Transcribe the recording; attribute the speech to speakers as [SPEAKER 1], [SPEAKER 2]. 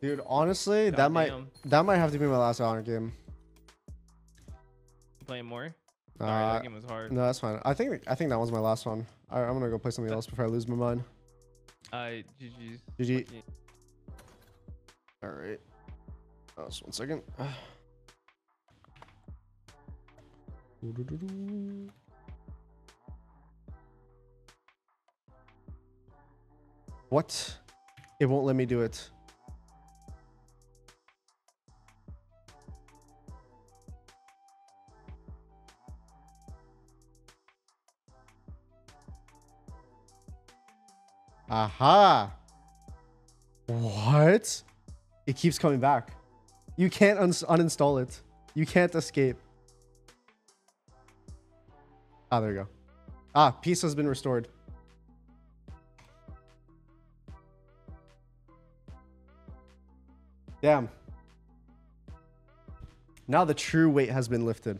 [SPEAKER 1] Dude, honestly, that
[SPEAKER 2] God
[SPEAKER 1] might that might have to be my last Honor game.
[SPEAKER 2] Playing more?
[SPEAKER 1] Uh,
[SPEAKER 2] Sorry, that game was hard.
[SPEAKER 1] no, that's fine. I think I think that was my last one. I, I'm gonna go play something else before I lose my mind.
[SPEAKER 2] Uh, GG's.
[SPEAKER 1] GG. All right. Uh, just one second. What? It won't let me do it. Aha. What? It keeps coming back. You can't uns uninstall it. You can't escape. Ah, there you go. Ah, peace has been restored. Damn. Now the true weight has been lifted.